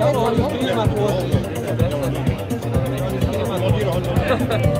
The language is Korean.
어디로 네,